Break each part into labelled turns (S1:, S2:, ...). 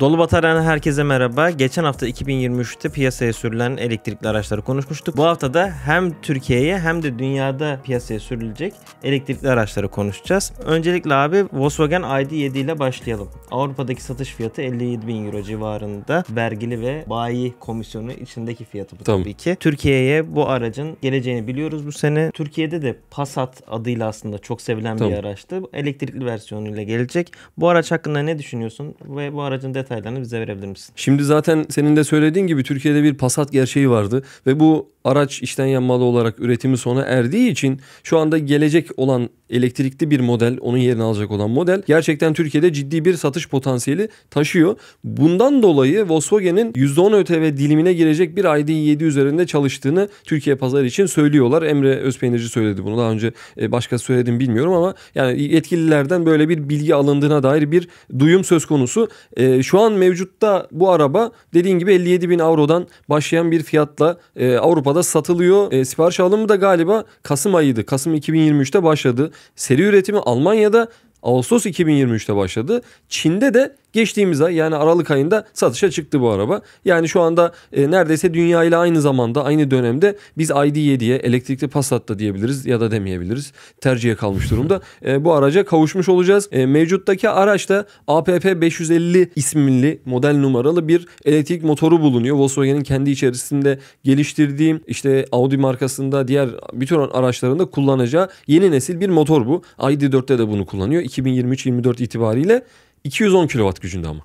S1: Dolu Batarya'dan herkese merhaba. Geçen hafta 2023'te piyasaya sürülen elektrikli araçları konuşmuştuk. Bu hafta da hem Türkiye'ye hem de dünyada piyasaya sürülecek elektrikli araçları konuşacağız. Öncelikle abi Volkswagen ID7 ile başlayalım. Avrupa'daki satış fiyatı 57 bin euro civarında. Vergili ve bayi komisyonu içindeki fiyatı bu
S2: Tamam.
S1: tabii ki. Türkiye'ye bu aracın geleceğini biliyoruz bu sene. Türkiye'de de Passat adıyla aslında çok sevilen
S2: Tamam.
S1: bir araçtı. Elektrikli versiyonuyla gelecek. Bu araç hakkında ne düşünüyorsun ve bu aracın detaylarını bize verebilir misin?
S2: Şimdi zaten senin de söylediğin gibi Türkiye'de bir Passat gerçeği vardı ve bu araç içten yanmalı olarak üretimi sona erdiği için şu anda gelecek olan elektrikli bir model, onun yerini alacak olan model gerçekten Türkiye'de ciddi bir satış potansiyeli taşıyor. Bundan dolayı Volkswagen'in %10 ÖTV dilimine girecek bir ID7 üzerinde çalıştığını Türkiye pazarı için söylüyorlar. Emre Özpeynirci söyledi bunu. Daha önce e, başka söyledim bilmiyorum ama yani yetkililerden böyle bir bilgi alındığına dair bir duyum söz konusu. E, Şu an mevcutta bu araba dediğin gibi 57 bin avrodan başlayan bir fiyatla e, Avrupa'da satılıyor. E, sipariş alımı da galiba Kasım ayıydı. Kasım 2023'te başladı. Seri üretimi Almanya'da Ağustos 2023'te başladı. Çin'de de geçtiğimiz ay yani Aralık ayında satışa çıktı bu araba. Yani şu anda e, neredeyse dünya ile aynı zamanda aynı dönemde biz ID7'ye elektrikli Passat da diyebiliriz ya da demeyebiliriz. Tercihe kalmış durumda. E, bu araca kavuşmuş olacağız. E, mevcuttaki araçta APP 550 isimli model numaralı bir elektrik motoru bulunuyor. Volkswagen'in kendi içerisinde geliştirdiğim işte Audi markasında diğer bütün araçlarında kullanacağı yeni nesil bir motor bu. ID4'te de bunu kullanıyor. 2023-24 itibariyle 210 kW gücünde ama.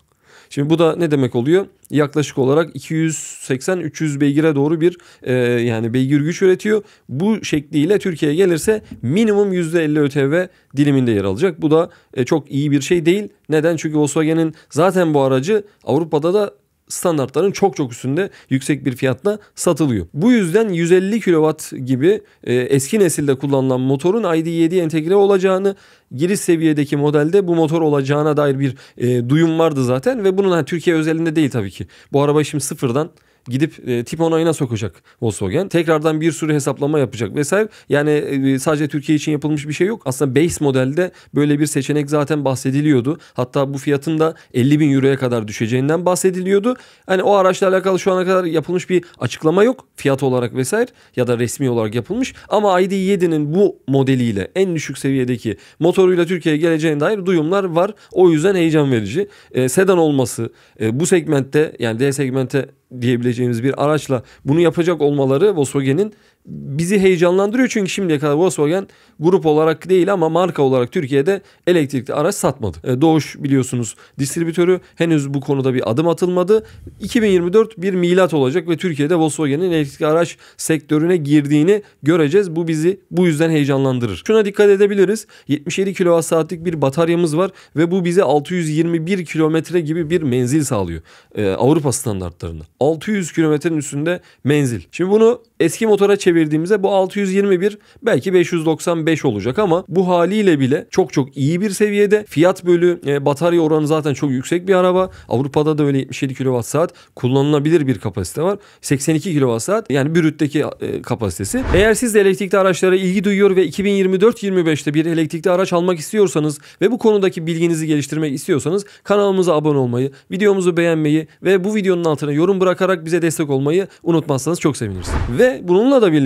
S2: Şimdi bu da ne demek oluyor? Yaklaşık olarak 280-300 beygire doğru bir e, yani beygir güç üretiyor. Bu şekliyle Türkiye'ye gelirse minimum %50 ÖTV diliminde yer alacak. Bu da e, çok iyi bir şey değil. Neden? Çünkü Volkswagen'in zaten bu aracı Avrupa'da da standartların çok çok üstünde yüksek bir fiyatla satılıyor. Bu yüzden 150 kW gibi e, eski nesilde kullanılan motorun ID7'ye entegre olacağını giriş seviyedeki modelde bu motor olacağına dair bir e, duyum vardı zaten ve bunun hani Türkiye özelinde değil tabii ki. Bu araba şimdi sıfırdan gidip e, tip onayına sokacak Volkswagen. Tekrardan bir sürü hesaplama yapacak vesaire. Yani e, sadece Türkiye için yapılmış bir şey yok. Aslında base modelde böyle bir seçenek zaten bahsediliyordu. Hatta bu fiyatın da 50 bin euroya kadar düşeceğinden bahsediliyordu. Hani o araçla alakalı şu ana kadar yapılmış bir açıklama yok. Fiyat olarak vesaire ya da resmi olarak yapılmış. Ama ID7'nin bu modeliyle en düşük seviyedeki motoruyla Türkiye'ye geleceğine dair duyumlar var. O yüzden heyecan verici. E, sedan olması e, bu segmentte yani D segmente diyebileceğimiz bir araçla bunu yapacak olmaları Volkswagen'in bizi heyecanlandırıyor. Çünkü şimdiye kadar Volkswagen grup olarak değil ama marka olarak Türkiye'de elektrikli araç satmadı. E, Doğuş biliyorsunuz distribütörü henüz bu konuda bir adım atılmadı. 2024 bir milat olacak ve Türkiye'de Volkswagen'in elektrikli araç sektörüne girdiğini göreceğiz. Bu bizi bu yüzden heyecanlandırır. Şuna dikkat edebiliriz. 77 kWh'lik bir bataryamız var ve bu bize 621 kilometre gibi bir menzil sağlıyor. E, Avrupa standartlarında. 600 kilometrenin üstünde menzil. Şimdi bunu eski motora çevirdiğimizde bu 621 belki 595 olacak ama bu haliyle bile çok çok iyi bir seviyede. Fiyat bölü e, batarya oranı zaten çok yüksek bir araba. Avrupa'da da öyle 77 kWh kullanılabilir bir kapasite var. 82 kWh yani brütteki e, kapasitesi. Eğer siz de elektrikli araçlara ilgi duyuyor ve 2024-25'te bir elektrikli araç almak istiyorsanız ve bu konudaki bilginizi geliştirmek istiyorsanız kanalımıza abone olmayı, videomuzu beğenmeyi ve bu videonun altına yorum bırakarak bize destek olmayı unutmazsanız çok seviniriz. Ve bununla da birlikte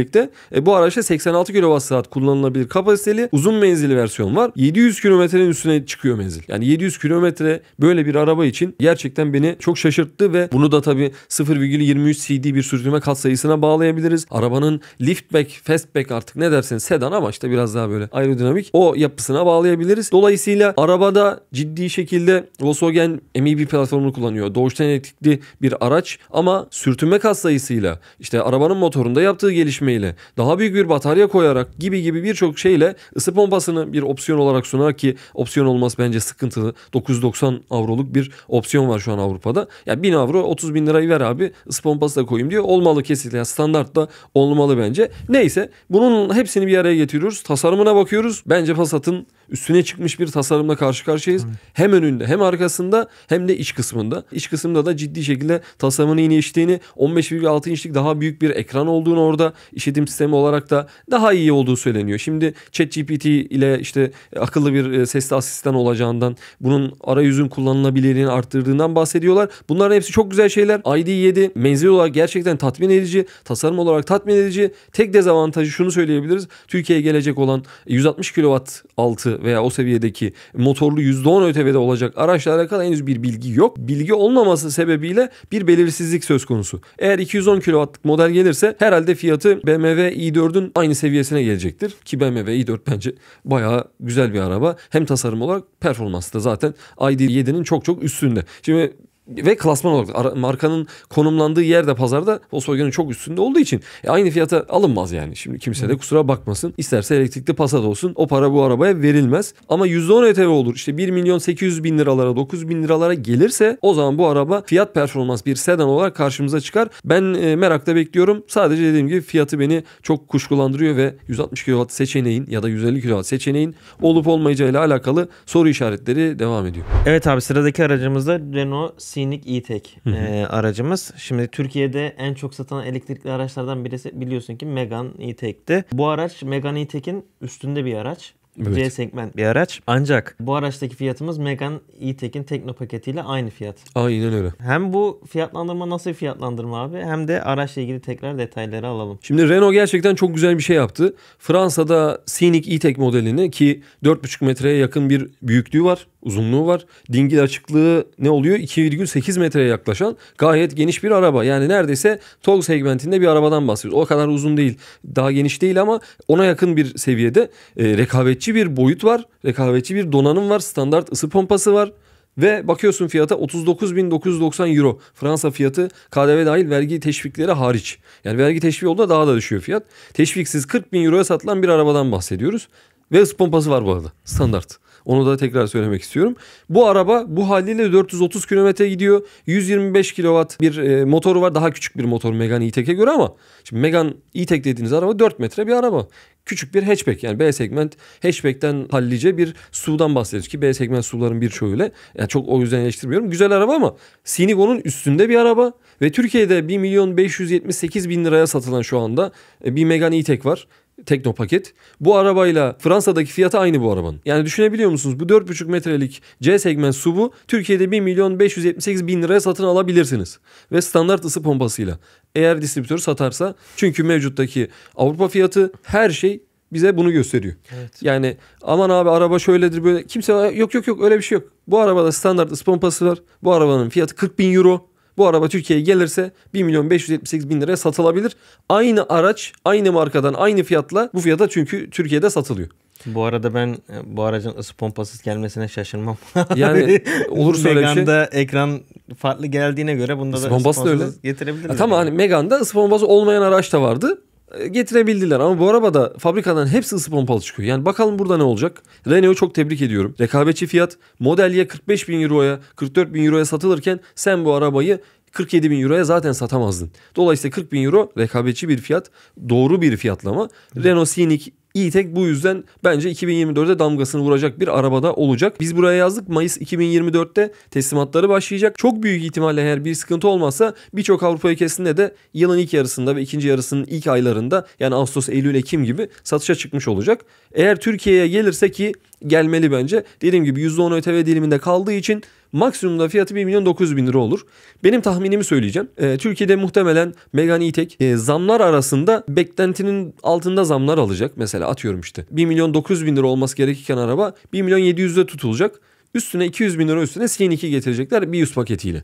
S2: e, bu araçta 86 kWh kullanılabilir kapasiteli uzun menzilli versiyon var. 700 kilometrenin üstüne çıkıyor menzil. Yani 700 kilometre böyle bir araba için gerçekten beni çok şaşırttı ve bunu da tabii 0,23 CD bir sürtünme katsayısına bağlayabiliriz. Arabanın liftback, fastback artık ne derseniz sedan ama işte biraz daha böyle aerodinamik o yapısına bağlayabiliriz. Dolayısıyla arabada ciddi şekilde Volkswagen MEB platformunu kullanıyor. Doğuştan elektrikli bir araç ama sürtünme katsayısıyla işte arabanın motorunda yaptığı gelişmeyle daha büyük bir batarya koyarak gibi gibi birçok şeyle ısı pompasını bir opsiyon olarak sunarak ki opsiyon olması bence sıkıntılı. 990 avroluk bir opsiyon var şu an Avrupa'da. Ya 1000 avro 30 bin lirayı ver abi ısı pompası da koyayım diyor. Olmalı kesinlikle. Yani standart da olmalı bence. Neyse bunun hepsini bir araya getiriyoruz. Tasarımına bakıyoruz. Bence Passat'ın üstüne çıkmış bir tasarımla karşı karşıyayız. Hem önünde hem arkasında hem de iç kısmında. İç kısımda da ciddi şekilde tasarımını iyileştiğini 15,6 inçlik daha büyük bir ekran olduğunu orada işletim sistemi olarak da daha iyi olduğu söyleniyor. Şimdi ChatGPT ile işte akıllı bir e, sesli asistan olacağından, bunun arayüzün kullanılabilirliğini arttırdığından bahsediyorlar. Bunların hepsi çok güzel şeyler. ID7 menzil olarak gerçekten tatmin edici, tasarım olarak tatmin edici. Tek dezavantajı şunu söyleyebiliriz. Türkiye'ye gelecek olan 160 kW altı veya o seviyedeki motorlu %10 ÖTV'de olacak araçlara kadar henüz bir bilgi yok. Bilgi olmaması sebebiyle bir belirsizlik söz konusu. Eğer 210 kW'lık model gelirse herhalde fiyatı BMW i4'ün aynı seviyesine gelecektir. Ki BMW i4 bence bayağı güzel bir araba. Hem tasarım olarak performansı da zaten ID7'nin çok çok üstünde. Şimdi ve klasman olarak markanın konumlandığı yerde pazarda Volkswagen'in çok üstünde olduğu için e, aynı fiyata alınmaz yani. Şimdi kimse de kusura bakmasın. İsterse elektrikli Passat olsun o para bu arabaya verilmez. Ama %10 ETV olur. İşte 1 milyon 800 bin liralara 9 bin liralara gelirse o zaman bu araba fiyat performans bir sedan olarak karşımıza çıkar. Ben e, merakla bekliyorum. Sadece dediğim gibi fiyatı beni çok kuşkulandırıyor ve 160 kW seçeneğin ya da 150 kW seçeneğin olup olmayacağıyla alakalı soru işaretleri devam ediyor.
S1: Evet abi sıradaki aracımızda Renault Scenic E-Tech e, aracımız. Şimdi Türkiye'de en çok satılan elektrikli araçlardan birisi biliyorsun ki Megane E-Tech'ti. Bu araç Megane E-Tech'in üstünde bir araç.
S2: Evet.
S1: C segment bir araç. Ancak bu araçtaki fiyatımız Megane E-Tech'in Tekno paketiyle aynı fiyat.
S2: Aynen öyle.
S1: Hem bu fiyatlandırma nasıl bir fiyatlandırma abi hem de araçla ilgili tekrar detayları alalım.
S2: Şimdi Renault gerçekten çok güzel bir şey yaptı. Fransa'da Scenic E-Tech modelini ki 4,5 metreye yakın bir büyüklüğü var, uzunluğu var. Dingil açıklığı ne oluyor? 2,8 metreye yaklaşan gayet geniş bir araba. Yani neredeyse TOG segmentinde bir arabadan bahsediyoruz. O kadar uzun değil, daha geniş değil ama ona yakın bir seviyede e, rekabetçi bir boyut var. Rekabetçi bir donanım var, standart ısı pompası var. Ve bakıyorsun fiyata 39.990 euro. Fransa fiyatı KDV dahil vergi teşvikleri hariç. Yani vergi teşviği olduğunda daha da düşüyor fiyat. Teşviksiz 40 bin euroya satılan bir arabadan bahsediyoruz. Ve ısı pompası var bu arada. Standart. Onu da tekrar söylemek istiyorum. Bu araba bu haliyle 430 km gidiyor. 125 kW bir e, motoru var. Daha küçük bir motor Megane E-Tech'e göre ama şimdi Megane E-Tech dediğiniz araba 4 metre bir araba. Küçük bir hatchback yani B segment hatchback'ten hallice bir SUV'dan bahsediyoruz ki B segment SUV'ların birçoğu öyle. Yani çok o yüzden eleştirmiyorum. Güzel araba ama Scenic üstünde bir araba ve Türkiye'de 1 milyon 578 bin liraya satılan şu anda e, bir Megane E-Tech var. Tekno paket. Bu arabayla Fransa'daki fiyatı aynı bu arabanın. Yani düşünebiliyor musunuz? Bu 4,5 metrelik C segment SUV'u Türkiye'de 1 milyon 578 bin liraya satın alabilirsiniz. Ve standart ısı pompasıyla. Eğer distribütör satarsa çünkü mevcuttaki Avrupa fiyatı her şey bize bunu gösteriyor.
S1: Evet.
S2: Yani aman abi araba şöyledir böyle. Kimse yok yok yok öyle bir şey yok. Bu arabada standart ısı pompası var. Bu arabanın fiyatı 40 bin euro. Bu araba Türkiye'ye gelirse 1 milyon 578 bin liraya satılabilir. Aynı araç aynı markadan aynı fiyatla bu fiyata çünkü Türkiye'de satılıyor.
S1: Bu arada ben bu aracın ısı pompasız gelmesine şaşırmam.
S2: Yani olursa öyle bir şey.
S1: Megane'da ekran farklı geldiğine göre bunda da
S2: pompası da öyle.
S1: getirebiliriz.
S2: Ya tamam hani Megane'da ısı pompası olmayan araç da vardı. E, Getirebildiler ama bu arabada fabrikadan hepsi ısı pompalı çıkıyor. Yani bakalım burada ne olacak? Renault'u çok tebrik ediyorum. Rekabetçi fiyat Model Y 45 bin euroya 44 bin euroya satılırken sen bu arabayı 47 bin euroya zaten satamazdın. Dolayısıyla 40 bin euro rekabetçi bir fiyat. Doğru bir fiyatlama. Renault Scenic E-Tech bu yüzden bence 2024'de damgasını vuracak bir arabada olacak. Biz buraya yazdık Mayıs 2024'te teslimatları başlayacak. Çok büyük ihtimalle eğer bir sıkıntı olmazsa birçok Avrupa ülkesinde de yılın ilk yarısında ve ikinci yarısının ilk aylarında yani Ağustos, Eylül, Ekim gibi satışa çıkmış olacak. Eğer Türkiye'ye gelirse ki gelmeli bence. Dediğim gibi %10 ÖTV diliminde kaldığı için maksimumda fiyatı 1 milyon 900 bin lira olur. Benim tahminimi söyleyeceğim. Ee, Türkiye'de muhtemelen Megane E-Tech e, zamlar arasında beklentinin altında zamlar alacak. Mesela atıyorum işte 1 milyon 900 bin lira olması gerekirken araba 1 milyon 700'de tutulacak. Üstüne 200 bin lira üstüne CN2 getirecekler bir yüz paketiyle.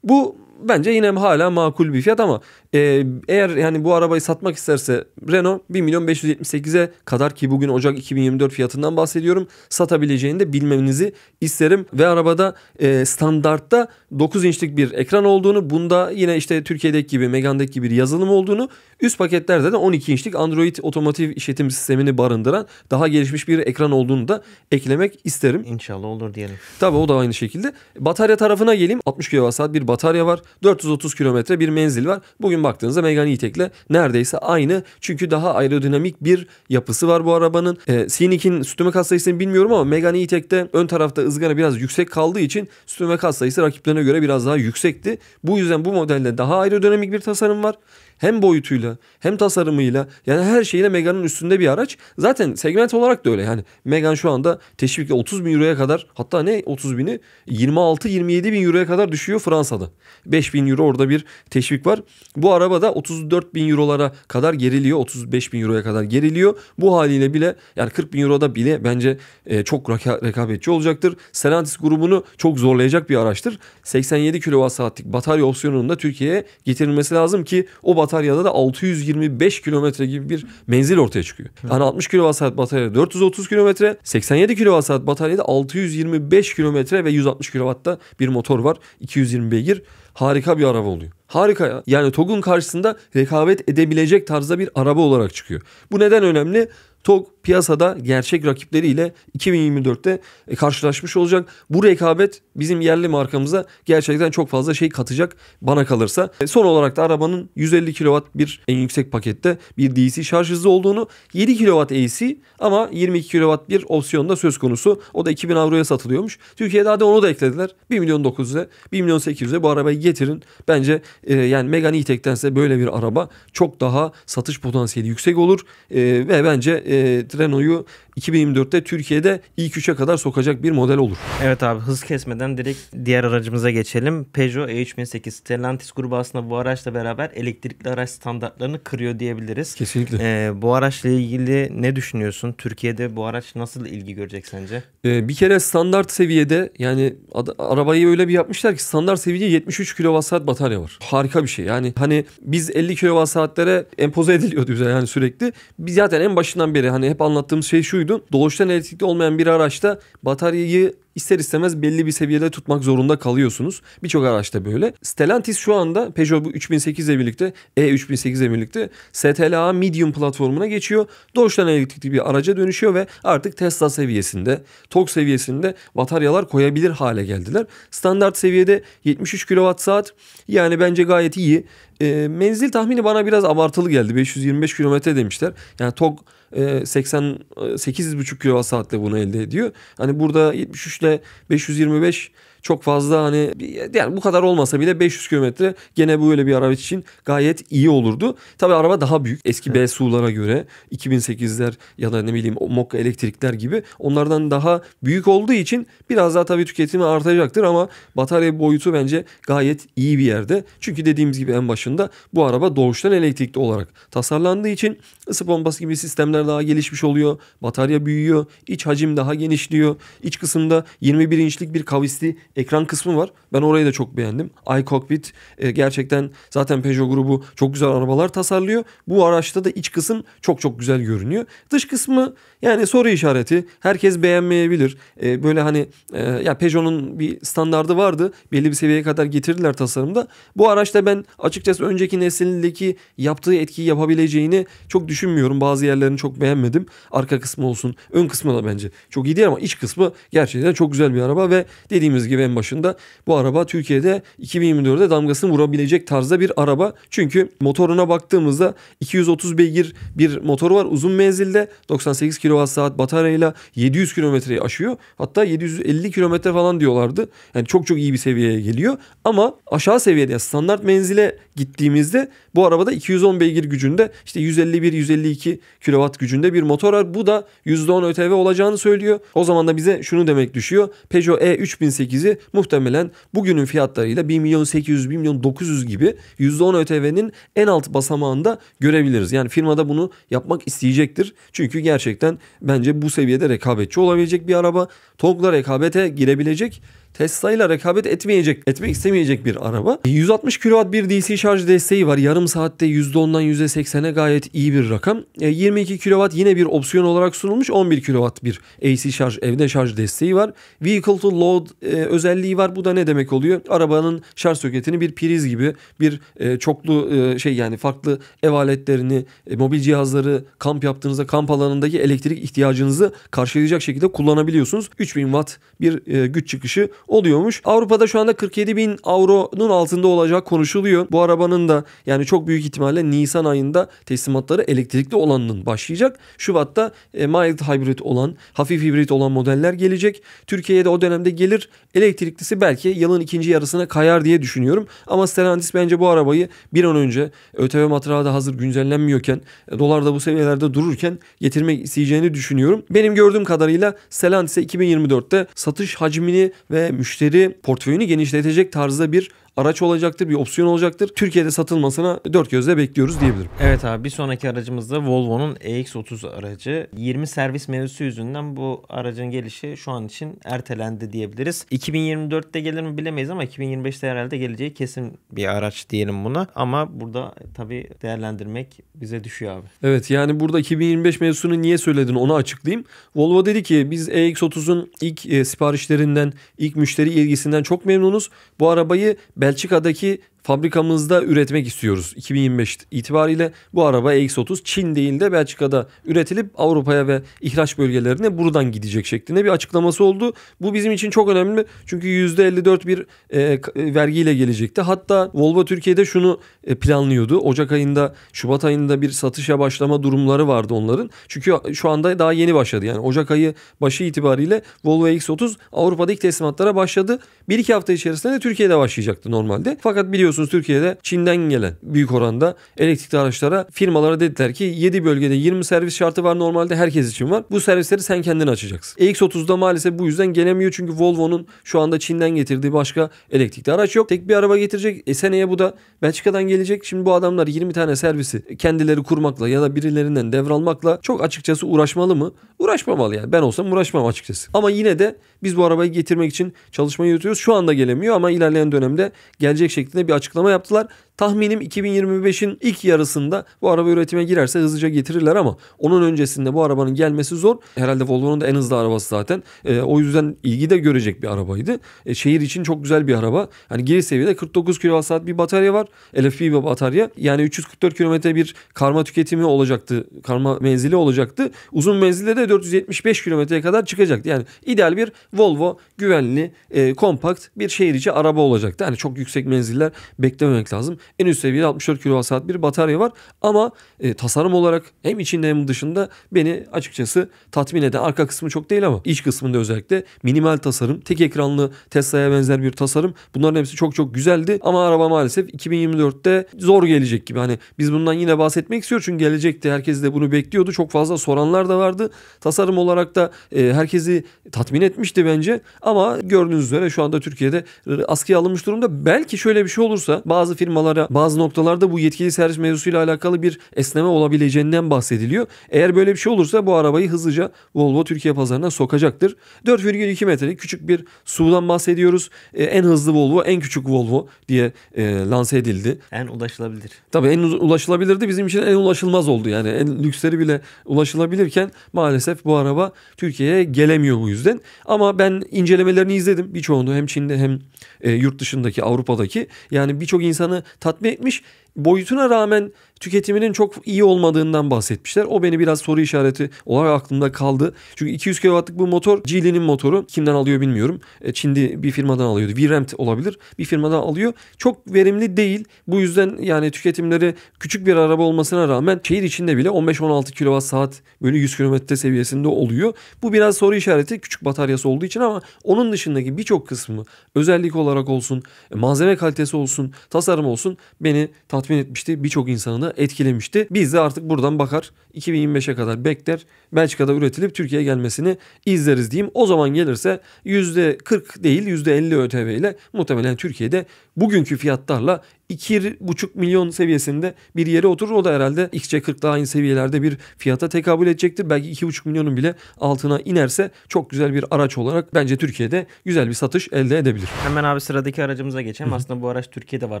S2: Bu bence yine hala makul bir fiyat ama e, eğer yani bu arabayı satmak isterse Renault 1 milyon 578'e kadar ki bugün Ocak 2024 fiyatından bahsediyorum satabileceğini de bilmenizi isterim ve arabada e, standartta 9 inçlik bir ekran olduğunu bunda yine işte Türkiye'deki gibi Megane'deki gibi bir yazılım olduğunu üst paketlerde de 12 inçlik Android otomotiv işletim sistemini barındıran daha gelişmiş bir ekran olduğunu da eklemek isterim.
S1: İnşallah olur diyelim.
S2: Tabii o da aynı şekilde. Batarya tarafına geleyim. 60 kWh bir batarya var. 430 kilometre bir menzil var. Bugün baktığınızda Megane E-Tech'le neredeyse aynı. Çünkü daha aerodinamik bir yapısı var bu arabanın. E, Scenic sütüme kat sayısını bilmiyorum ama Megane E-Tech'te ön tarafta ızgara biraz yüksek kaldığı için sütüme kat sayısı rakiplerine göre biraz daha yüksekti. Bu yüzden bu modelde daha aerodinamik bir tasarım var hem boyutuyla hem tasarımıyla yani her şeyle Megane'ın üstünde bir araç. Zaten segment olarak da öyle yani Megane şu anda teşvikle 30 bin euroya kadar hatta ne 30 bini 26-27 bin euroya kadar düşüyor Fransa'da. 5 bin euro orada bir teşvik var. Bu araba da 34 bin eurolara kadar geriliyor 35 bin euroya kadar geriliyor. Bu haliyle bile yani 40 bin euroda bile bence e, çok reka- rekabetçi olacaktır. Stellantis grubunu çok zorlayacak bir araçtır. 87 kWh'lik batarya opsiyonunun da Türkiye'ye getirilmesi lazım ki o bataryada da 625 kilometre gibi bir menzil ortaya çıkıyor. Yani 60 kWh batarya 430 kilometre, 87 kWh bataryada 625 kilometre ve 160 kW'da bir motor var. 220 beygir. Harika bir araba oluyor. Harika ya. Yani TOG'un karşısında rekabet edebilecek tarzda bir araba olarak çıkıyor. Bu neden önemli? TOG piyasada gerçek rakipleriyle 2024'te e, karşılaşmış olacak. Bu rekabet bizim yerli markamıza gerçekten çok fazla şey katacak bana kalırsa. E, son olarak da arabanın 150 kW bir en yüksek pakette bir DC şarj hızı olduğunu 7 kW AC ama 22 kW bir opsiyon da söz konusu. O da 2000 avroya satılıyormuş. Türkiye'de hadi onu da eklediler. 1 milyon 900'e 1 milyon 800'e bu arabayı getirin. Bence e, yani Megane E-Tech'tense böyle bir araba çok daha satış potansiyeli yüksek olur. E, ve bence e, Renault'u 2024'te Türkiye'de ilk 3'e kadar sokacak bir model olur.
S1: Evet abi hız kesmeden direkt diğer aracımıza geçelim. Peugeot E3008 Stellantis grubu aslında bu araçla beraber elektrikli araç standartlarını kırıyor diyebiliriz.
S2: Kesinlikle.
S1: Ee, bu araçla ilgili ne düşünüyorsun? Türkiye'de bu araç nasıl ilgi görecek sence?
S2: Ee, bir kere standart seviyede yani arabayı öyle bir yapmışlar ki standart seviyede 73 kWh batarya var. Harika bir şey. Yani hani biz 50 kWh'lere empoze ediliyordu bize yani sürekli. Biz zaten en başından beri hani hep anlattığımız şey şuydu. Doğuştan elektrikli olmayan bir araçta bataryayı ister istemez belli bir seviyede tutmak zorunda kalıyorsunuz. Birçok araçta böyle. Stellantis şu anda Peugeot bu 3008 ile birlikte E3008 ile birlikte STLA Medium platformuna geçiyor. Doğuştan elektrikli bir araca dönüşüyor ve artık Tesla seviyesinde, TOG seviyesinde bataryalar koyabilir hale geldiler. Standart seviyede 73 kWh yani bence gayet iyi. E, menzil tahmini bana biraz abartılı geldi. 525 kilometre demişler. Yani TOG e, 88,5 kWh'le bunu elde ediyor. Hani burada 73 ile 525 çok fazla hani yani bu kadar olmasa bile 500 kilometre gene böyle bir araba için gayet iyi olurdu. Tabi araba daha büyük. Eski B SUV'lara göre 2008'ler ya da ne bileyim Mokka elektrikler gibi onlardan daha büyük olduğu için biraz daha tabii tüketimi artacaktır ama batarya boyutu bence gayet iyi bir yerde. Çünkü dediğimiz gibi en başında bu araba doğuştan elektrikli olarak tasarlandığı için ısı pompası gibi sistemler daha gelişmiş oluyor. Batarya büyüyor. iç hacim daha genişliyor. İç kısımda 21 inçlik bir kavisli ekran kısmı var. Ben orayı da çok beğendim. iCockpit e, gerçekten zaten Peugeot grubu çok güzel arabalar tasarlıyor. Bu araçta da iç kısım çok çok güzel görünüyor. Dış kısmı yani soru işareti. Herkes beğenmeyebilir. E, böyle hani e, ya Peugeot'un bir standardı vardı. Belli bir seviyeye kadar getirdiler tasarımda. Bu araçta ben açıkçası önceki neslindeki yaptığı etkiyi yapabileceğini çok düşünmüyorum. Bazı yerlerini çok beğenmedim. Arka kısmı olsun. Ön kısmı da bence çok iyi değil ama iç kısmı gerçekten çok güzel bir araba ve dediğimiz gibi en başında bu araba Türkiye'de 2024'de damgasını vurabilecek tarzda bir araba. Çünkü motoruna baktığımızda 230 beygir bir motoru var uzun menzilde 98 kWh bataryayla 700 kilometreyi aşıyor. Hatta 750 kilometre falan diyorlardı. Yani çok çok iyi bir seviyeye geliyor. Ama aşağı seviyede standart menzile gittiğimizde bu arabada 210 beygir gücünde işte 151-152 kW gücünde bir motor var. Bu da %10 ÖTV olacağını söylüyor. O zaman da bize şunu demek düşüyor. Peugeot E3008'i muhtemelen bugünün fiyatlarıyla 1 milyon 800 1 milyon 900 gibi %10 ÖTV'nin en alt basamağında görebiliriz. Yani firmada bunu yapmak isteyecektir. Çünkü gerçekten bence bu seviyede rekabetçi olabilecek bir araba. TOG'la rekabete girebilecek Tesla ile rekabet etmeyecek, etmek istemeyecek bir araba. 160 kW bir DC şarj desteği var. Yarım saatte %10'dan %80'e gayet iyi bir rakam. 22 kW yine bir opsiyon olarak sunulmuş. 11 kW bir AC şarj, evde şarj desteği var. Vehicle to load e, özelliği var. Bu da ne demek oluyor? Arabanın şarj soketini bir priz gibi bir e, çoklu e, şey yani farklı ev aletlerini, e, mobil cihazları kamp yaptığınızda kamp alanındaki elektrik ihtiyacınızı karşılayacak şekilde kullanabiliyorsunuz. 3000 watt bir e, güç çıkışı oluyormuş. Avrupa'da şu anda 47 bin avronun altında olacak konuşuluyor. Bu arabanın da yani çok büyük ihtimalle Nisan ayında teslimatları elektrikli olanının başlayacak. Şubat'ta e, mild hybrid olan, hafif hibrit olan modeller gelecek. Türkiye'ye de o dönemde gelir. Elektriklisi belki yılın ikinci yarısına kayar diye düşünüyorum. Ama Stellantis bence bu arabayı bir an önce ÖTV matrağı da hazır güncellenmiyorken, e, dolar da bu seviyelerde dururken getirmek isteyeceğini düşünüyorum. Benim gördüğüm kadarıyla Stellantis'e 2024'te satış hacmini ve müşteri portföyünü genişletecek tarzda bir araç olacaktır, bir opsiyon olacaktır. Türkiye'de satılmasına dört gözle bekliyoruz diyebilirim.
S1: Evet abi bir sonraki aracımız da Volvo'nun EX30 aracı. 20 servis mevzusu yüzünden bu aracın gelişi şu an için ertelendi diyebiliriz. 2024'te gelir mi bilemeyiz ama 2025'te herhalde geleceği kesin bir araç diyelim buna. Ama burada tabii değerlendirmek bize düşüyor abi.
S2: Evet yani burada 2025 mevzusunu niye söyledin onu açıklayayım. Volvo dedi ki biz EX30'un ilk e, siparişlerinden, ilk müşteri ilgisinden çok memnunuz. Bu arabayı Belçika'daki fabrikamızda üretmek istiyoruz. 2025 itibariyle bu araba X30 Çin değil de Belçika'da üretilip Avrupa'ya ve ihraç bölgelerine buradan gidecek şeklinde bir açıklaması oldu. Bu bizim için çok önemli çünkü %54 bir e, e, vergiyle gelecekti. Hatta Volvo Türkiye'de şunu e, planlıyordu. Ocak ayında, Şubat ayında bir satışa başlama durumları vardı onların. Çünkü şu anda daha yeni başladı. Yani Ocak ayı başı itibariyle Volvo X30 Avrupa'da ilk teslimatlara başladı. Bir iki hafta içerisinde de Türkiye'de başlayacaktı normalde. Fakat biliyorsunuz biliyorsunuz Türkiye'de Çin'den gelen büyük oranda elektrikli araçlara firmalara dediler ki 7 bölgede 20 servis şartı var normalde herkes için var. Bu servisleri sen kendin açacaksın. EX30'da maalesef bu yüzden gelemiyor çünkü Volvo'nun şu anda Çin'den getirdiği başka elektrikli araç yok. Tek bir araba getirecek. E seneye bu da Belçika'dan gelecek. Şimdi bu adamlar 20 tane servisi kendileri kurmakla ya da birilerinden devralmakla çok açıkçası uğraşmalı mı? Uğraşmamalı yani. Ben olsam uğraşmam açıkçası. Ama yine de biz bu arabayı getirmek için çalışma yürütüyoruz. Şu anda gelemiyor ama ilerleyen dönemde gelecek şeklinde bir açıklama yaptılar. Tahminim 2025'in ilk yarısında bu araba üretime girerse hızlıca getirirler ama onun öncesinde bu arabanın gelmesi zor. Herhalde Volvo'nun da en hızlı arabası zaten. E, o yüzden ilgi de görecek bir arabaydı. E, şehir için çok güzel bir araba. Hani giriş seviyede 49 kWh bir batarya var. LFP bir batarya. Yani 344 km bir karma tüketimi olacaktı. Karma menzili olacaktı. Uzun menzilde de 475 kilometreye kadar çıkacaktı. Yani ideal bir Volvo güvenli, e, kompakt bir şehir içi araba olacaktı. Yani çok yüksek menziller beklememek lazım. En üst seviyede 64 kWh bir batarya var. Ama e, tasarım olarak hem içinde hem dışında beni açıkçası tatmin eden arka kısmı çok değil ama iç kısmında özellikle minimal tasarım, tek ekranlı Tesla'ya benzer bir tasarım. Bunların hepsi çok çok güzeldi ama araba maalesef 2024'te zor gelecek gibi. Hani biz bundan yine bahsetmek istiyoruz çünkü gelecekte herkes de bunu bekliyordu. Çok fazla soranlar da vardı. Tasarım olarak da e, herkesi tatmin etmişti bence ama gördüğünüz üzere şu anda Türkiye'de askıya alınmış durumda. Belki şöyle bir şey olursa bazı firmalara bazı noktalarda bu yetkili servis mevzusuyla alakalı bir esneme olabileceğinden bahsediliyor. Eğer böyle bir şey olursa bu arabayı hızlıca Volvo Türkiye pazarına sokacaktır. 4,2 metrelik küçük bir SUV'dan bahsediyoruz. Ee, en hızlı Volvo, en küçük Volvo diye e, lanse edildi.
S1: En ulaşılabilir.
S2: Tabii en ulaşılabilirdi. Bizim için en ulaşılmaz oldu. Yani en lüksleri bile ulaşılabilirken maalesef bu araba Türkiye'ye gelemiyor bu yüzden. Ama ben incelemelerini izledim. Birçoğunu hem Çin'de hem e, yurt dışındaki Avrupa'daki. Yani birçok insanı tatmin etmiş. Boyutuna rağmen tüketiminin çok iyi olmadığından bahsetmişler. O beni biraz soru işareti olarak aklımda kaldı. Çünkü 200 kW'lık bu motor Geely'nin motoru. Kimden alıyor bilmiyorum. E, Çin'de bir firmadan alıyordu. VRAMT olabilir. Bir firmadan alıyor. Çok verimli değil. Bu yüzden yani tüketimleri küçük bir araba olmasına rağmen şehir içinde bile 15-16 kWh saat böyle 100 km seviyesinde oluyor. Bu biraz soru işareti küçük bataryası olduğu için ama onun dışındaki birçok kısmı özellik olarak olsun, malzeme kalitesi olsun, tasarım olsun beni tatmin etmişti. Birçok insanı da etkilemişti. Biz de artık buradan bakar 2025'e kadar bekler. Belçika'da üretilip Türkiye'ye gelmesini izleriz diyeyim. O zaman gelirse %40 değil %50 ÖTV ile muhtemelen Türkiye'de bugünkü fiyatlarla 2,5 milyon seviyesinde bir yere oturur. O da herhalde XC40 daha aynı seviyelerde bir fiyata tekabül edecektir. Belki 2,5 milyonun bile altına inerse çok güzel bir araç olarak bence Türkiye'de güzel bir satış elde edebilir.
S1: Hemen abi sıradaki aracımıza geçelim. Aslında bu araç Türkiye'de var.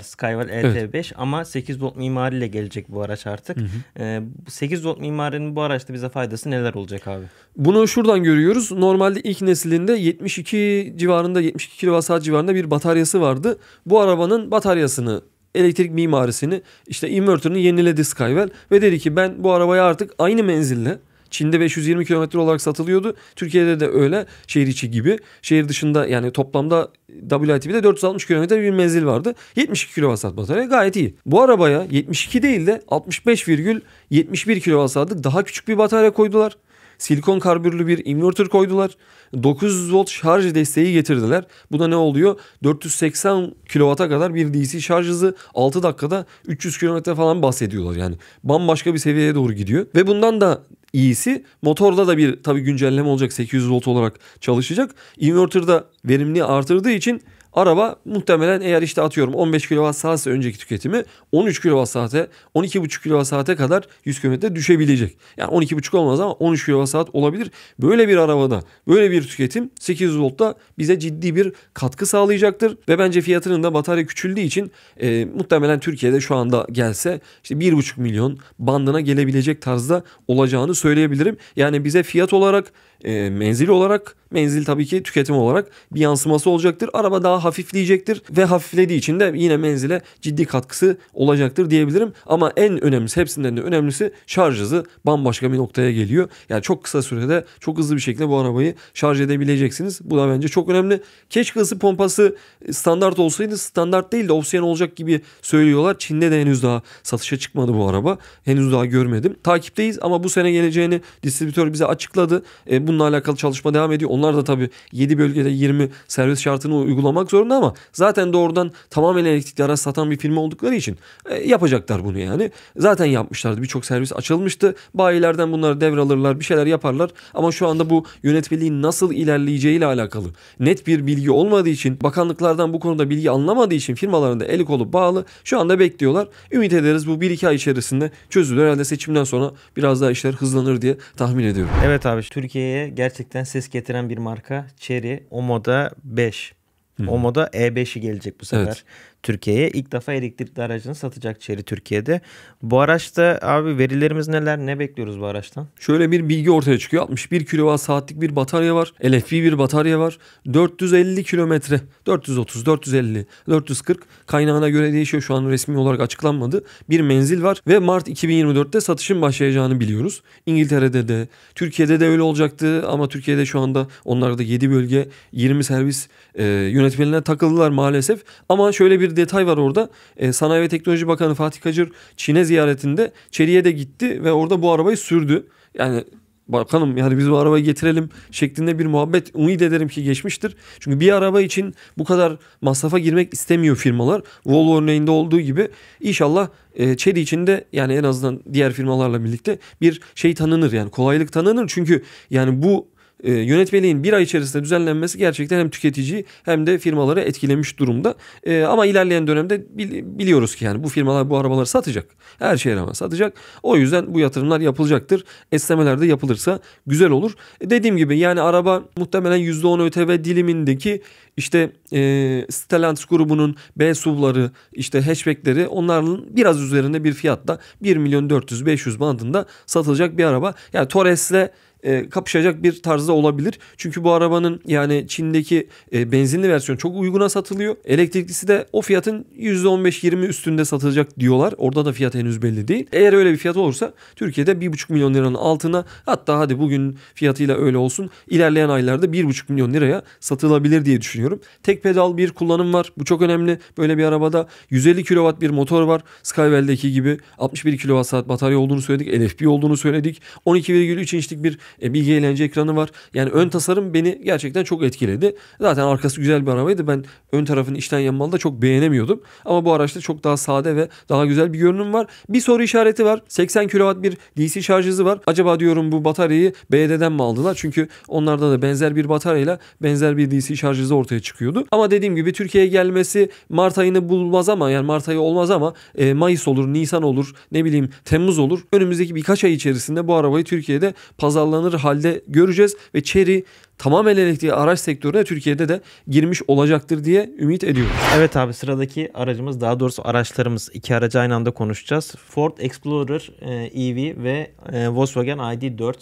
S1: Skywell ET5 evet. ama 8 volt mimariyle gelecek bu araç artık. Hı hı. Ee, 8 volt mimarinin bu araçta bize faydası neler olacak abi?
S2: Bunu şuradan görüyoruz. Normalde ilk neslinde 72 civarında 72 kWh civarında bir bataryası vardı. Bu arabanın bataryasını elektrik mimarisini işte inverter'ını yeniledi Skywell ve dedi ki ben bu arabayı artık aynı menzille Çin'de 520 kilometre olarak satılıyordu. Türkiye'de de öyle şehir içi gibi. Şehir dışında yani toplamda WLTP'de 460 kilometre bir menzil vardı. 72 kWh batarya gayet iyi. Bu arabaya 72 değil de 65,71 kWh'lık daha küçük bir batarya koydular silikon karbürlü bir inverter koydular. 900 volt şarj desteği getirdiler. Bu da ne oluyor? 480 kW'a kadar bir DC şarj hızı 6 dakikada 300 km falan bahsediyorlar. Yani bambaşka bir seviyeye doğru gidiyor. Ve bundan da iyisi motorda da bir tabii güncelleme olacak 800 volt olarak çalışacak. Inverter'da verimli artırdığı için Araba muhtemelen eğer işte atıyorum 15 kWh saatse önceki tüketimi 13 kWh saate 12,5 kWh saate kadar 100 km düşebilecek. Yani 12,5 olmaz ama 13 kWh saat olabilir. Böyle bir arabada böyle bir tüketim 800 voltta bize ciddi bir katkı sağlayacaktır. Ve bence fiyatının da batarya küçüldüğü için e, muhtemelen Türkiye'de şu anda gelse işte 1,5 milyon bandına gelebilecek tarzda olacağını söyleyebilirim. Yani bize fiyat olarak e, menzil olarak menzil tabii ki tüketim olarak bir yansıması olacaktır. Araba daha hafifleyecektir ve hafiflediği için de yine menzile ciddi katkısı olacaktır diyebilirim. Ama en önemlisi hepsinden de önemlisi şarj hızı bambaşka bir noktaya geliyor. Yani çok kısa sürede çok hızlı bir şekilde bu arabayı şarj edebileceksiniz. Bu da bence çok önemli. Keşke ısı pompası standart olsaydı standart değil de opsiyon olacak gibi söylüyorlar. Çin'de de henüz daha satışa çıkmadı bu araba. Henüz daha görmedim. Takipteyiz ama bu sene geleceğini distribütör bize açıkladı. E, bununla alakalı çalışma devam ediyor. Onlar da tabii 7 bölgede 20 servis şartını uygulamak zorunda ama zaten doğrudan tamamen elektrikli araç satan bir firma oldukları için e, yapacaklar bunu yani. Zaten yapmışlardı. Birçok servis açılmıştı. Bayilerden bunları devralırlar, bir şeyler yaparlar. Ama şu anda bu yönetmeliğin nasıl ilerleyeceğiyle alakalı net bir bilgi olmadığı için, bakanlıklardan bu konuda bilgi anlamadığı için firmaların da eli kolu bağlı. Şu anda bekliyorlar. Ümit ederiz bu 1-2 ay içerisinde çözülür. Herhalde seçimden sonra biraz daha işler hızlanır diye tahmin ediyorum.
S1: Evet abi Türkiye'ye gerçekten ses getiren bir marka Cherry Omoda 5. Hmm. Omoda E5'i gelecek bu sefer. Evet. Türkiye'ye. ilk defa elektrikli aracını satacak Chery Türkiye'de. Bu araçta abi verilerimiz neler? Ne bekliyoruz bu araçtan?
S2: Şöyle bir bilgi ortaya çıkıyor. 61 kWh saatlik bir batarya var. LFP bir batarya var. 450 kilometre. 430, 450, 440 kaynağına göre değişiyor. Şu an resmi olarak açıklanmadı. Bir menzil var ve Mart 2024'te satışın başlayacağını biliyoruz. İngiltere'de de, Türkiye'de de öyle olacaktı ama Türkiye'de şu anda onlarda 7 bölge 20 servis e, yönetmeliğine takıldılar maalesef. Ama şöyle bir bir detay var orada. E, Sanayi ve Teknoloji Bakanı Fatih Kacır Çin'e ziyaretinde Çeri'ye de gitti ve orada bu arabayı sürdü. Yani bakalım yani biz bu arabayı getirelim şeklinde bir muhabbet umut ederim ki geçmiştir. Çünkü bir araba için bu kadar masrafa girmek istemiyor firmalar. Volvo örneğinde olduğu gibi inşallah e, Chery için de yani en azından diğer firmalarla birlikte bir şey tanınır yani kolaylık tanınır. Çünkü yani bu e, yönetmeliğin bir ay içerisinde düzenlenmesi gerçekten hem tüketiciyi hem de firmaları etkilemiş durumda. E, ama ilerleyen dönemde bil, biliyoruz ki yani bu firmalar bu arabaları satacak. Her şeye rağmen satacak. O yüzden bu yatırımlar yapılacaktır. Esnemeler de yapılırsa güzel olur. E, dediğim gibi yani araba muhtemelen %10 ÖTV dilimindeki işte e, Stellantis grubunun B SUV'ları işte hatchback'leri onların biraz üzerinde bir fiyatta 1 milyon 400 500 bandında satılacak bir araba. Yani Torres'le e, kapışacak bir tarzda olabilir. Çünkü bu arabanın yani Çin'deki e, benzinli versiyon çok uyguna satılıyor. Elektriklisi de o fiyatın %15-20 üstünde satılacak diyorlar. Orada da fiyat henüz belli değil. Eğer öyle bir fiyat olursa Türkiye'de 1,5 milyon liranın altına hatta hadi bugün fiyatıyla öyle olsun ilerleyen aylarda 1,5 milyon liraya satılabilir diye düşünüyorum. Tek pedal bir kullanım var. Bu çok önemli. Böyle bir arabada 150 kW bir motor var. Skywell'deki gibi 61 kWh batarya olduğunu söyledik. LFP olduğunu söyledik. 12,3 inçlik bir e, bilgi eğlence ekranı var. Yani ön tasarım beni gerçekten çok etkiledi. Zaten arkası güzel bir arabaydı. Ben ön tarafın içten yanmalı da çok beğenemiyordum. Ama bu araçta çok daha sade ve daha güzel bir görünüm var. Bir soru işareti var. 80 kW bir DC şarj hızı var. Acaba diyorum bu bataryayı BYD'den mi aldılar? Çünkü onlarda da benzer bir bataryayla benzer bir DC şarj hızı ortaya çıkıyordu. Ama dediğim gibi Türkiye'ye gelmesi Mart ayını bulmaz ama yani Mart ayı olmaz ama e, Mayıs olur, Nisan olur, ne bileyim Temmuz olur. Önümüzdeki birkaç ay içerisinde bu arabayı Türkiye'de pazarlanır halde göreceğiz. Ve Cherry tamamen elektrikli araç sektörüne Türkiye'de de girmiş olacaktır diye ümit ediyorum.
S1: Evet abi sıradaki aracımız daha doğrusu araçlarımız iki aracı aynı anda konuşacağız. Ford Explorer EV e ve e, Volkswagen ID4.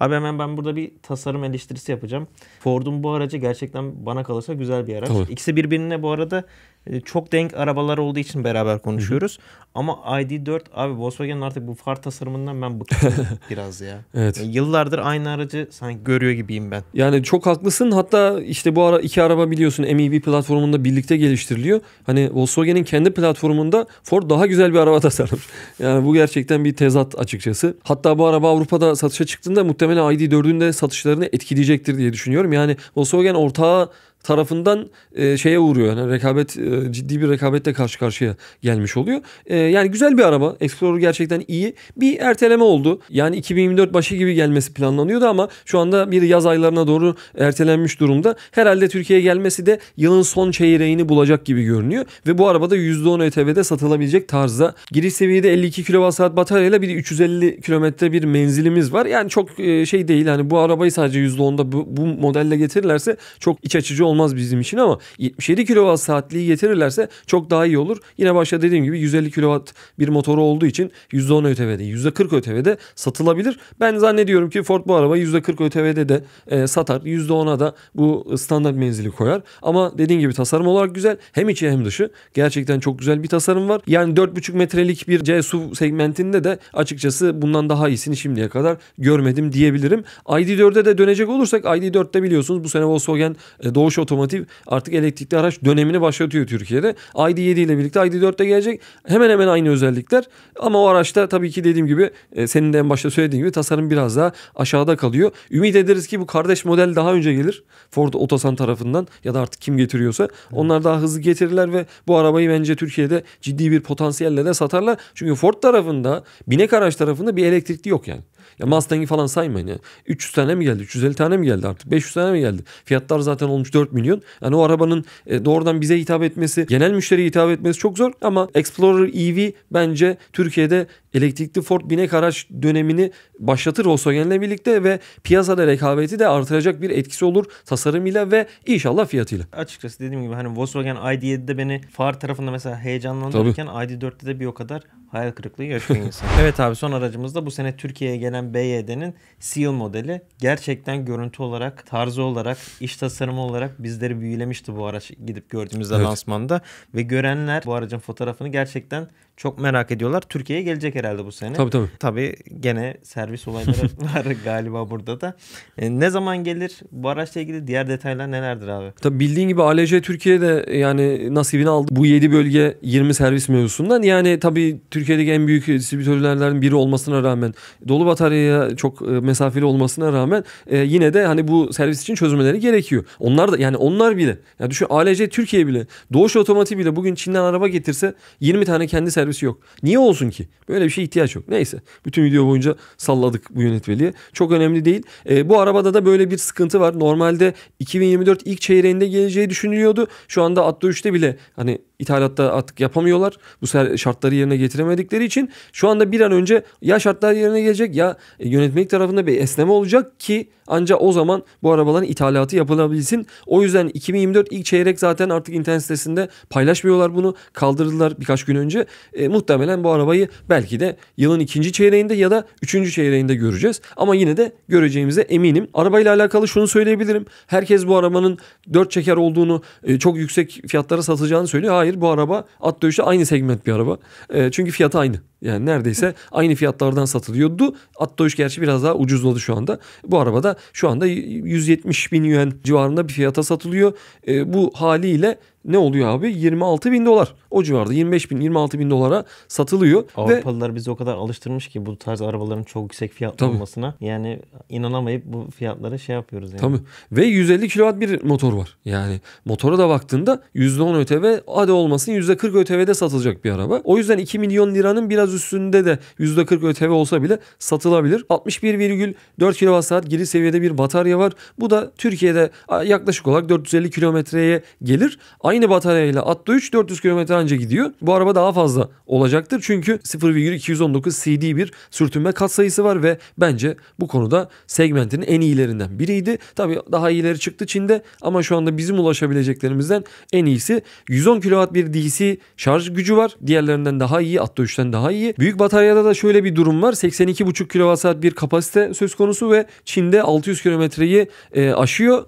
S1: Abi hemen ben burada bir tasarım eleştirisi yapacağım. Ford'un bu aracı gerçekten bana kalırsa güzel bir araç. Tabii. İkisi birbirine bu arada e, çok denk arabalar olduğu için beraber konuşuyoruz. Hı hı. Ama ID4 abi Volkswagen'in artık bu far tasarımından ben bıktım biraz ya.
S2: Evet.
S1: Yani yıllardır aynı aracı sanki görüyor gibiyim ben.
S2: Yani çok haklısın. Hatta işte bu ara iki araba biliyorsun MEB platformunda birlikte geliştiriliyor. Hani Volkswagen'in kendi platformunda Ford daha güzel bir araba tasarlamış. Yani bu gerçekten bir tezat açıkçası. Hatta bu araba Avrupa'da satışa çıktığında muhtemelen ID4'ün de satışlarını etkileyecektir diye düşünüyorum. Yani Volkswagen ortağı tarafından e, şeye uğruyor. Yani rekabet e, ciddi bir rekabette karşı karşıya gelmiş oluyor. E, yani güzel bir araba. Explorer gerçekten iyi. Bir erteleme oldu. Yani 2024 başı gibi gelmesi planlanıyordu ama şu anda bir yaz aylarına doğru ertelenmiş durumda. Herhalde Türkiye'ye gelmesi de yılın son çeyreğini bulacak gibi görünüyor ve bu araba da %10 ÖTV'de satılabilecek tarzda. Giriş seviyede 52 kWh bataryayla bir 350 km bir menzilimiz var. Yani çok e, şey değil. Yani bu arabayı sadece %10'da bu, bu modelle getirirlerse çok iç açıcı olmaz bizim için ama 77 kWh saatliği getirirlerse çok daha iyi olur. Yine başta dediğim gibi 150 kW bir motoru olduğu için %10 ÖTV'de, %40 ÖTV'de satılabilir. Ben zannediyorum ki Ford bu arabayı %40 ÖTV'de de e, satar. %10'a da bu standart menzili koyar. Ama dediğim gibi tasarım olarak güzel. Hem içi hem dışı. Gerçekten çok güzel bir tasarım var. Yani 4,5 metrelik bir C SUV segmentinde de açıkçası bundan daha iyisini şimdiye kadar görmedim diyebilirim. ID4'e de dönecek olursak ID4'te biliyorsunuz bu sene Volkswagen e, Doğuş Otomotiv artık elektrikli araç dönemini başlatıyor Türkiye'de. ID7 ile birlikte ID4'te gelecek. Hemen hemen aynı özellikler. Ama o araçta tabii ki dediğim gibi e, senin de en başta söylediğin gibi tasarım biraz daha aşağıda kalıyor. Ümit ederiz ki bu kardeş model daha önce gelir. Ford Otosan tarafından ya da artık kim getiriyorsa. Onlar daha hızlı getirirler ve bu arabayı bence Türkiye'de ciddi bir potansiyelle de satarlar. Çünkü Ford tarafında binek araç tarafında bir elektrikli yok yani. Ya Mustang'i falan saymayın ya. 300 tane mi geldi? 350 tane mi geldi artık? 500 tane mi geldi? Fiyatlar zaten olmuş 4 milyon. Yani o arabanın e, doğrudan bize hitap etmesi, genel müşteriye hitap etmesi çok zor ama Explorer EV bence Türkiye'de elektrikli Ford binek araç dönemini başlatır Volkswagen'le birlikte ve piyasada rekabeti de artıracak bir etkisi olur tasarımıyla ve inşallah fiyatıyla.
S1: Açıkçası dediğim gibi hani Volkswagen ID7'de beni far tarafında mesela heyecanlandırırken ID4'te de bir o kadar hayal kırıklığı yaşıyor insan. evet abi son aracımız da bu sene Türkiye'ye gelen BYD'nin Seal modeli. Gerçekten görüntü olarak, tarzı olarak, iş tasarımı olarak bizleri büyülemişti bu araç gidip gördüğümüzde evet. lansmanda. Ve görenler bu aracın fotoğrafını gerçekten çok merak ediyorlar. Türkiye'ye gelecek herhalde bu sene.
S2: Tabii tabii.
S1: Tabii gene servis olayları var galiba burada da. E, ne zaman gelir? Bu araçla ilgili diğer detaylar nelerdir abi?
S2: Tabii bildiğin gibi ALC Türkiye'de yani nasibini aldı. Bu 7 bölge 20 servis mevzusundan. Yani tabii Türkiye'deki en büyük distribütörlerden biri olmasına rağmen dolu bataryaya çok e, mesafeli olmasına rağmen e, yine de hani bu servis için çözümleri gerekiyor. Onlar da yani onlar bile yani düşün ALC Türkiye bile Doğuş Otomotiv bile bugün Çin'den araba getirse 20 tane kendi servis servisi yok. Niye olsun ki? Böyle bir şey ihtiyaç yok. Neyse. Bütün video boyunca salladık bu yönetmeliğe. Çok önemli değil. E, bu arabada da böyle bir sıkıntı var. Normalde 2024 ilk çeyreğinde geleceği düşünülüyordu. Şu anda Atto 3'te bile hani ithalatta artık yapamıyorlar. Bu şartları yerine getiremedikleri için şu anda bir an önce ya şartlar yerine gelecek ya e, yönetmelik tarafında bir esneme olacak ki ancak o zaman bu arabaların ithalatı yapılabilsin. O yüzden 2024 ilk çeyrek zaten artık internet sitesinde paylaşmıyorlar bunu. Kaldırdılar birkaç gün önce. E, muhtemelen bu arabayı belki de yılın ikinci çeyreğinde ya da üçüncü çeyreğinde göreceğiz. Ama yine de göreceğimize eminim. Arabayla alakalı şunu söyleyebilirim. Herkes bu arabanın dört çeker olduğunu, e, çok yüksek fiyatlara satacağını söylüyor. Hayır bu araba at dövüşte aynı segment bir araba. E, çünkü fiyatı aynı. Yani neredeyse aynı fiyatlardan satılıyordu. At dövüş gerçi biraz daha ucuzladı şu anda. Bu araba da şu anda 170 bin yuan civarında bir fiyata satılıyor. E, bu haliyle ne oluyor abi? 26 bin dolar. O civarda 25 bin 26 bin dolara satılıyor.
S1: Avrupalılar ve... bizi o kadar alıştırmış ki bu tarz arabaların çok yüksek fiyatlı Tabii. olmasına. Yani inanamayıp bu fiyatlara şey yapıyoruz yani.
S2: Tabii. Ve 150 kW bir motor var. Yani motora da baktığında %10 ÖTV hadi olmasın %40 ÖTV'de satılacak bir araba. O yüzden 2 milyon liranın biraz üstünde de %40 ÖTV olsa bile satılabilir. 61,4 kWh giriş seviyede bir batarya var. Bu da Türkiye'de yaklaşık olarak 450 kilometreye gelir. Aynı Aynı bataryayla Atto 3 400 km anca gidiyor. Bu araba daha fazla olacaktır. Çünkü 0,219 CD bir sürtünme katsayısı var ve bence bu konuda segmentinin en iyilerinden biriydi. Tabii daha iyileri çıktı Çin'de ama şu anda bizim ulaşabileceklerimizden en iyisi 110 kW bir DC şarj gücü var. Diğerlerinden daha iyi. Atto 3'ten daha iyi. Büyük bataryada da şöyle bir durum var. 82,5 kWh bir kapasite söz konusu ve Çin'de 600 kilometreyi e, aşıyor.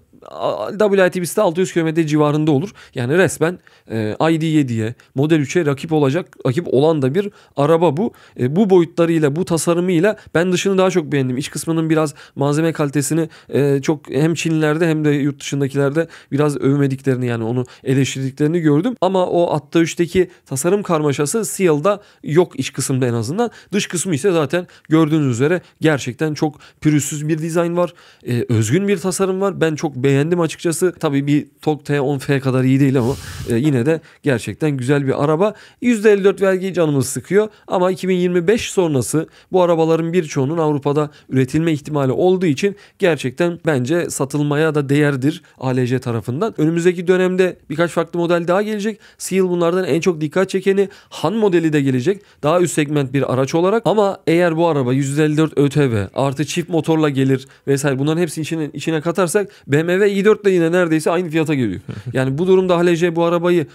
S2: WLTP'si de 600 km civarında olur. Yani resmen e, ID7'ye, Model 3'e rakip olacak, rakip olan da bir araba bu. E, bu boyutlarıyla, bu tasarımıyla ben dışını daha çok beğendim. İç kısmının biraz malzeme kalitesini e, çok hem Çinlilerde hem de yurt dışındakilerde biraz övmediklerini yani onu eleştirdiklerini gördüm. Ama o Atta 3'teki tasarım karmaşası Seal'da yok iç kısımda en azından. Dış kısmı ise zaten gördüğünüz üzere gerçekten çok pürüzsüz bir dizayn var. E, özgün bir tasarım var. Ben çok beğendim açıkçası. Tabii bir TOG T10F kadar iyi değil ama e, yine de gerçekten güzel bir araba. %54 vergi canımız sıkıyor ama 2025 sonrası bu arabaların birçoğunun Avrupa'da üretilme ihtimali olduğu için gerçekten bence satılmaya da değerdir ALC tarafından. Önümüzdeki dönemde birkaç farklı model daha gelecek. Seal bunlardan en çok dikkat çekeni Han modeli de gelecek. Daha üst segment bir araç olarak ama eğer bu araba %54 ÖTV artı çift motorla gelir vesaire bunların hepsini içine, içine katarsak BMW i4 de yine neredeyse aynı fiyata geliyor. Yani bu durumda HLC bu arabayı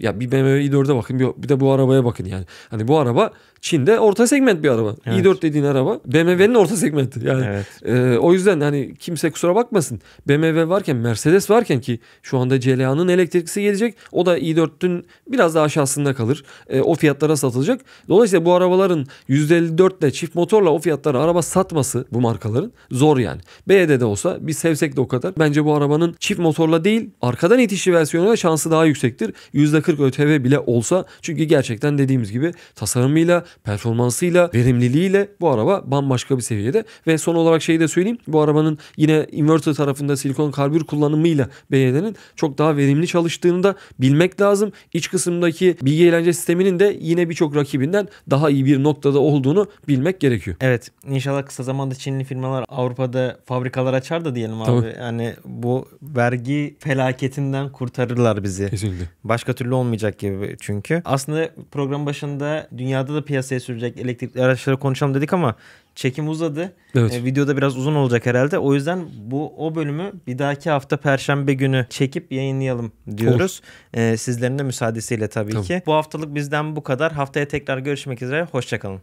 S2: ya bir BMW i4'e bakın bir, de bu arabaya bakın yani. Hani bu araba Çin'de orta segment bir araba.
S1: Evet.
S2: i4 dediğin araba BMW'nin orta segmenti. Yani
S1: Evet.
S2: e, o yüzden hani kimse kusura bakmasın. BMW varken Mercedes varken ki şu anda CLA'nın elektriklisi gelecek. O da i4'ün biraz daha aşağısında kalır. E, o fiyatlara satılacak. Dolayısıyla bu arabaların %54 ile çift motorla o fiyatlara araba satması bu markaların zor yani. BYD de olsa biz sevsek de o kadar. Bence bu arabanın çift motorla değil arkadan itişli versiyonuyla şansı daha yüksektir. %40 ÖTV bile olsa çünkü gerçekten dediğimiz gibi tasarımıyla, performansıyla, verimliliğiyle bu araba bambaşka bir seviyede. Ve son olarak şeyi de söyleyeyim. Bu arabanın yine inverter tarafında silikon karbür kullanımıyla BYD'nin çok daha verimli çalıştığını da bilmek lazım. İç kısımdaki bilgi eğlence sisteminin de yine birçok rakibinden daha iyi bir noktada olduğunu bilmek gerekiyor.
S1: Evet inşallah kısa zamanda Çinli firmalar Avrupa'da fabrikalar açar da diyelim abi.
S2: Tabii.
S1: Yani bu vergi felaketinden kurtarırlar bizi.
S2: Kesinlikle.
S1: Başka türlü olmayacak gibi çünkü. Aslında program başında dünyada da piyasaya sürecek elektrikli araçları konuşalım dedik ama çekim uzadı.
S2: Evet.
S1: E, videoda biraz uzun olacak herhalde. O yüzden bu o bölümü bir dahaki hafta perşembe günü çekip yayınlayalım diyoruz. E, sizlerin de müsaadesiyle tabii
S2: Tamam.
S1: ki. Bu haftalık bizden bu kadar. Haftaya tekrar görüşmek üzere. Hoşçakalın.